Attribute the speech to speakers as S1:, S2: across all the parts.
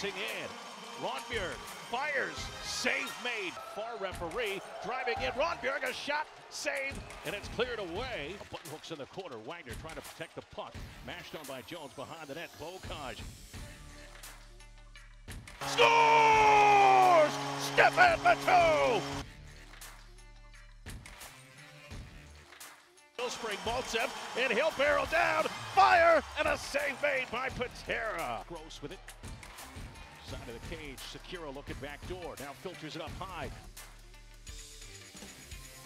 S1: crossing in. Rondbjerg fires, save made. Far referee driving in. Rondbjerg a shot, save, and it's cleared away. A button hooks in the corner. Wagner trying to protect the puck. Mashed on by Jones behind the net. Beaucage scores! Stefan Matteau! Spring Maltsev, and he'll barrel down. Fire and a save made by Patera. Gross with it. Side of the cage. Sikura looking back door. Now filters it up high.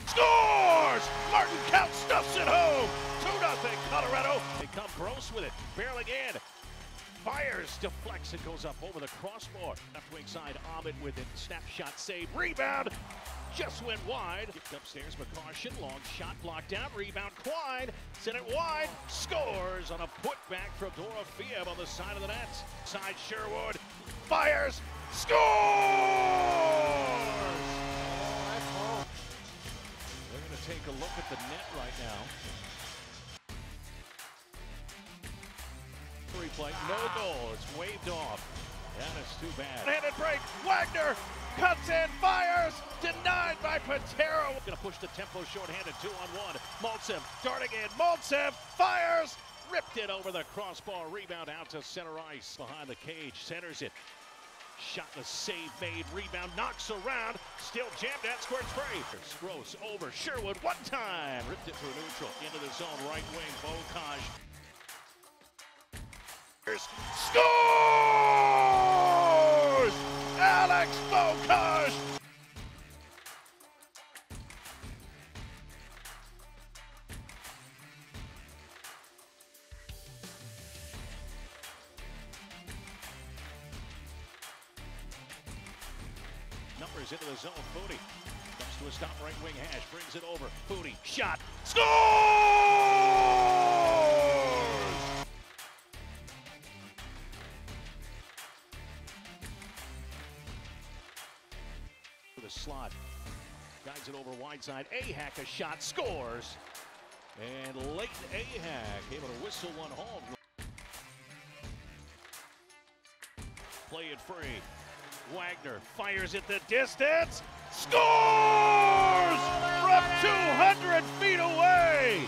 S1: Scores! Martin Kaut stuffs it home. 2 0 Colorado. They come gross with it. Barreling in. Fires, deflects, and goes up over the crossbar. Left wing side, Ahmed with it. Snapshot save. Rebound. Just went wide. Kicked upstairs, McCarshin. Long shot blocked out. Rebound, Quine. Sent it wide. Scores on a putback from Dorofeyev on the side of the net. Side Sherwood. Fires. Scores! They're going to take a look at the net right now. Replay, no goal. It's waved off. That is too bad. Handed break. Wagner cuts in, fires. Denied by Patera. Going to push the tempo short-handed, two on one. Maltsev darting in. Maltsev fires. Ripped it over the crossbar. Rebound out to center ice. Behind the cage. Centers it. Shot the save made. Rebound knocks around. Still jammed at square three. Gross over. Sherwood one time. Ripped it through neutral. Into the zone. Right wing. Beaucage. Scores! Alex Beaucage! Numbers into the zone. Foudy comes to a stop right wing hash, brings it over. Foudy, shot, scores! The slot. Guides it over wide side. Ahak a shot, scores. And late Ahak able to whistle one home. Play it free. Wagner fires at the distance. Scores! From 200 feet away!